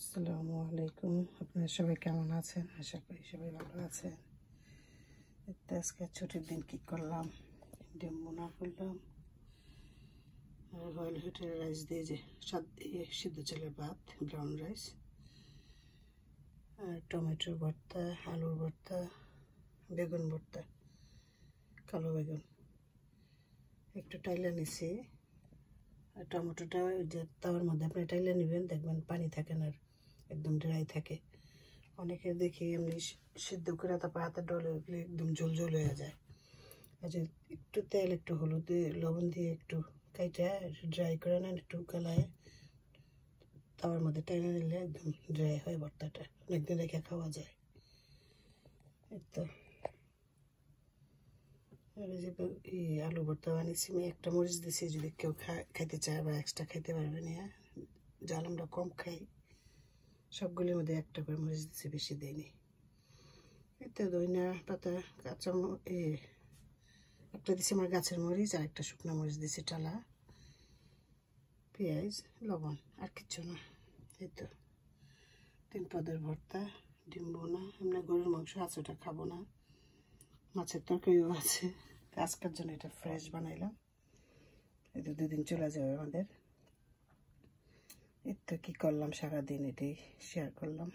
আসসালামু আলাইকুম। আপনারা সবাই কেমন আছেন? আশা করি সবাই ভালো আছেন। এতে আজকে ছুটির দিন কি করলাম? ডিম বোনা করলাম। আর রয়্যাল হোটেলের রাইস দিয়ে যে সাত দিয়ে সিদ্ধ চালের ভাত, ব্রাউন রাইস। আর টমেটোর ভর্তা, আলুর ভর্তা, বেগুন ভর্তা, কালো বেগুন। একটু টাইলা নিছি। আর টমেটোটা যে তাওয়ার মধ্যে আপনি টাইলে নেবেন, দেখবেন পানি থাকে না আর। একদম ড্রাই থাকে। অনেকে দেখি এমনি সিদ্ধ করে তারপর হাতে ডলে একদম ঝোল ঝোল হয়ে যায়। আর যে একটু তেল, একটু হলুদ দিয়ে লবণ দিয়ে একটু কাইটা ড্রাই করে নেন, একটু কালায় তাওয়ার মধ্যে টেনে নিলে একদম ড্রাই হয় ভর্তাটা। অনেকদিন রেখে খাওয়া যায়। তো। যে আলু ভর্তা বানিয়েছি, আমি একটা মরিচ দিছি যদি কেউ খাইতে চায় বা এক্সট্রা খাইতে পারবে না জাল আমরা কম খাই। সবগুলির মধ্যে একটা করে মরিচ দিছি, বেশি দেয়নি এতে দইনা পাতা, কাঁচা এ, একটা দিছি আমার গাছের মরিচ, আর একটা শুকনো মরিচ দিছি, টালা, পেঁয়াজ, লবণ, আর কিচ্ছু না। এই তো। তিন পদের ভর্তা, ডিম বোনা, এমনি গরুর মাংস আছে, ওটা খাব না। মাছের তরকারিও আছে। আজকের জন্য এটা ফ্রেশ বানাইলাম। এই এটা দুদিন চলে যাবে আমাদের। এর তো কী করলাম, সারাদিন এটাই শেয়ার করলাম।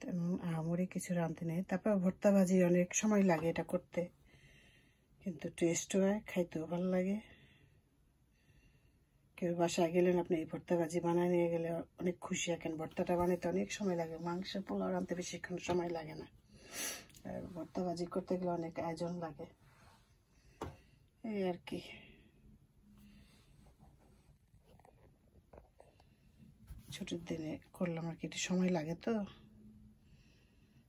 তেমন আহামরি কিছু রাঁধতে নেই। তারপর ভর্তা ভাজি অনেক সময় লাগে এটা করতে। কিন্তু টেস্ট হয়, খাইতেও ভালো লাগে। কেউ বাসায় গেলেন, আপনি এই ভর্তা ভাজি বানায় নিয়ে গেলে অনেক খুশি থাকেন। ভর্তাটা বানাইতে অনেক সময় লাগে, মাংস, পোলাও রাঁধতে বেশিক্ষণ সময় লাগে না। আর ভর্তা ভাজি করতে গেলে অনেক আয়োজন লাগে। এই আর কি। ছুটির দিনে করলাম আর কি, একটু সময় লাগে তো।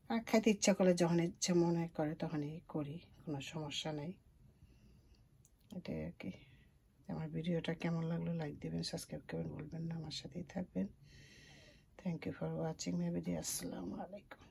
আর খাইতে ইচ্ছা করলে যখন ইচ্ছা মনে করে তখনই করি, কোনো সমস্যা নেই। এটাই আর কি। আমার ভিডিওটা কেমন লাগল লাইক দেবেন সাবস্ক্রাইব করবেন, বলবেন না, আমার সাথেই থাকবেন। Thank you for watching my video আসসালামু আলাইকুম।